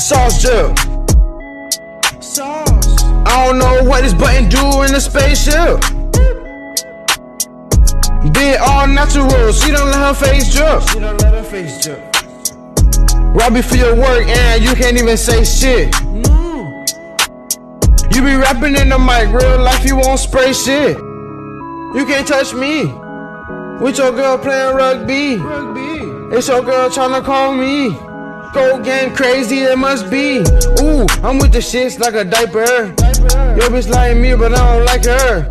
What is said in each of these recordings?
Sauce drip. Sauce. I don't know what this button do in the spaceship. Be all natural, she don't let her face drip. She don't let her face drip. Rob you for your work and you can't even say shit. No. You be rapping in the mic, real life you won't spray shit. You can't touch me. With your girl playing rugby. Rugby. It's your girl trying to call me. Go game crazy, it must be. Ooh, I'm with the shits like a diaper. Yo, bitch like me, but I don't like her.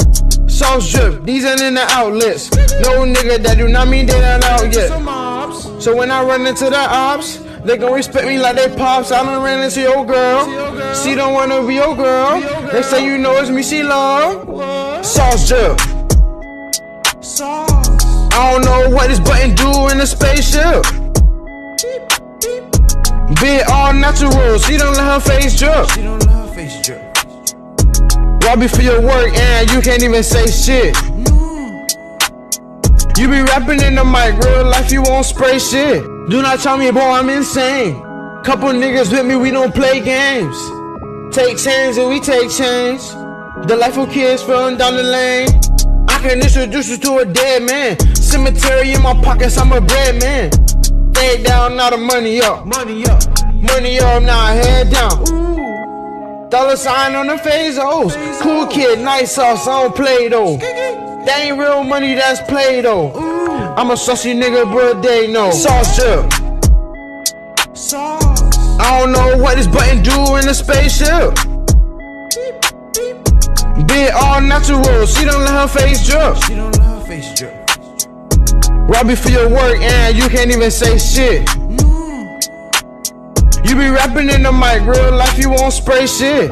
Sauce drip, these ain't in the outlets. No nigga that do not mean they not out yet. So when I run into the ops, they gon' respect me like they pops. I done ran into your girl. She don't wanna be your girl. They say you know it's me, she love. Sauce drip. Sauce. I don't know what this button do in the spaceship. Be all natural, she don't let her face drip. She don't let her face drip. Rob you for your work and you can't even say shit. You be rapping in the mic, real life you won't spray shit. Do not tell me, boy, I'm insane. Couple niggas with me, we don't play games. Take chains and we take change. The life of kids flowing down the lane. I can introduce you to a dead man. Cemetery in my pockets, I'm a bread man. Head down, now the money up. Money up. Money up, now head down. Ooh. Dollar sign on the Fazos. Cool kid, nice sauce, I don't play though. That ain't real money, that's play though. I'm a saucy nigga, but they know. Sauce drip. Sauce. I don't know what this button do in the spaceship. Be all natural, she don't let her face drip. She don't let her face drip. Rob you for your work and you can't even say shit. Mm. You be rapping in the mic, real life you won't spray shit.